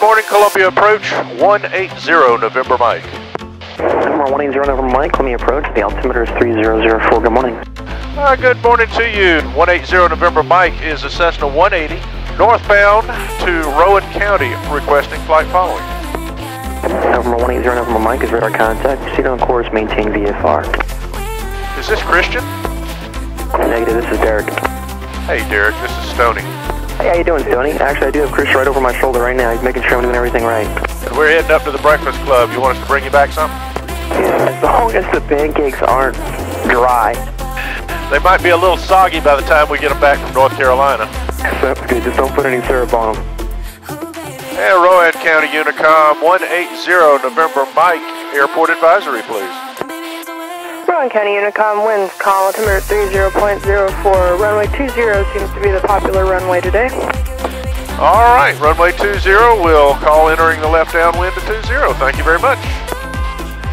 morning, Columbia approach 180 November Mike. Number 180 November Mike, Columbia approach. The altimeter is 3004. Good morning. Uh, good morning to you. 180 November Mike is a Cessna 180 northbound to Rowan County requesting flight following. November 180 November Mike is radar contact. Proceed on course, maintain VFR. Is this Christian? Negative, this is Derek. Hey Derek, this is Stoney. Hey, how you doing, Stoney? Actually, I do have Chris right over my shoulder right now. He's making sure I'm doing everything right. We're heading up to the Breakfast Club. You want us to bring you back something? As long as the pancakes aren't dry. They might be a little soggy by the time we get them back from North Carolina. Sounds good. Just don't put any syrup on them. And Rowan County Unicom 180 November Mike, airport advisory, please. Rowan County Unicom winds call altimeter 30.04. Runway 20 seems to be the popular runway today. All right, runway 20, we'll call entering the left downwind to 20. Thank you very much.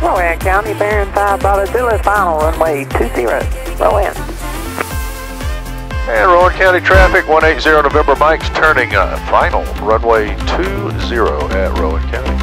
Rowan County, bearing 5 Bravo Zulu, final runway 20. Rowan. And Rowan County traffic 180 November Mike's turning uh, final runway 20 at Rowan County.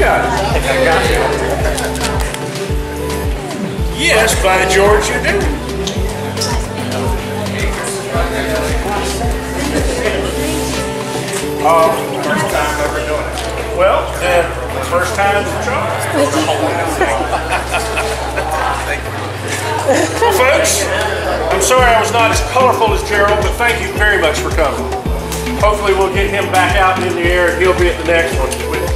Got it. I got. Yes, by George, you do. Um, first time ever doing it. Well, uh, first time well, folks, I'm sorry I was not as colorful as Gerald, but thank you very much for coming. Hopefully, we'll get him back out in the air and he'll be at the next one.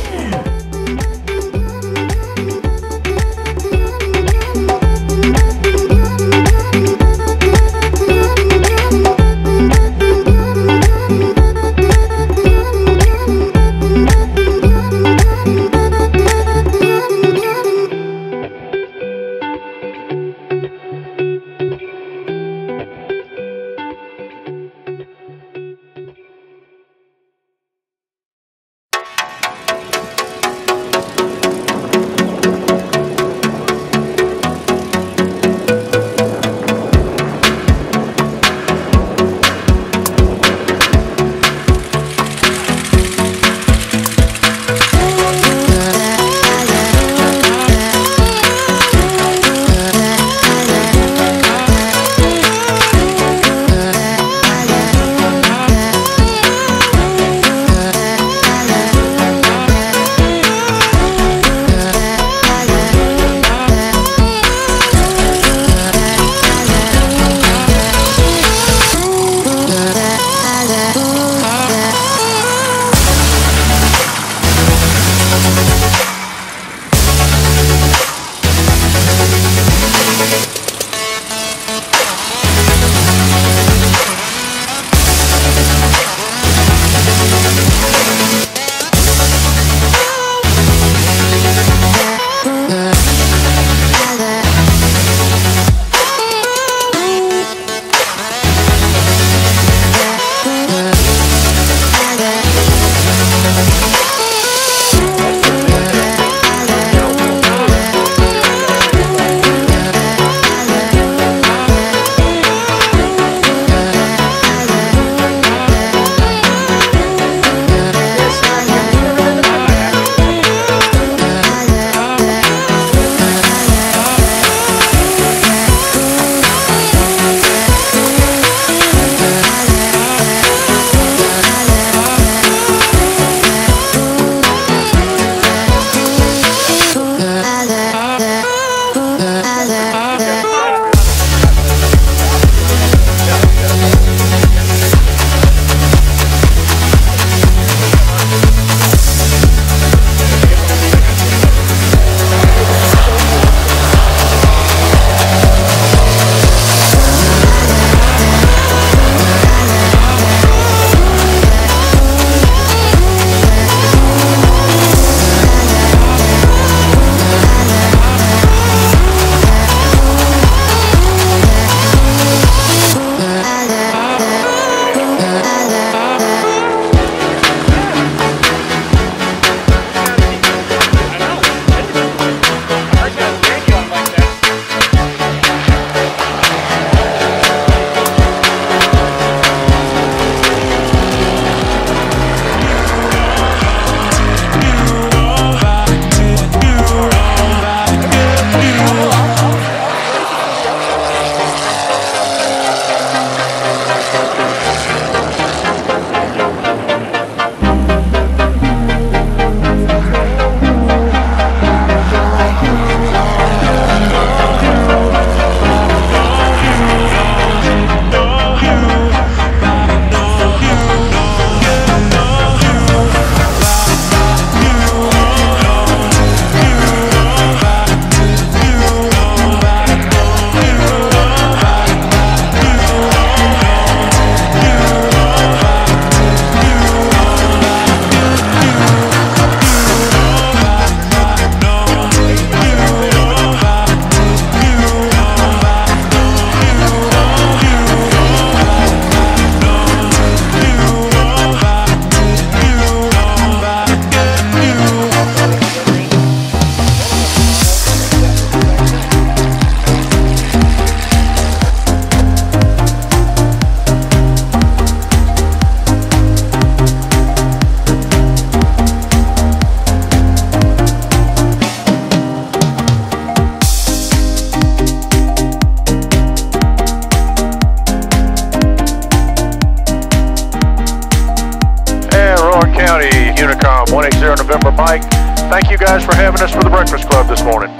Guys for having us for the Breakfast Club this morning.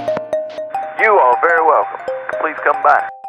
You are very welcome. Please come by.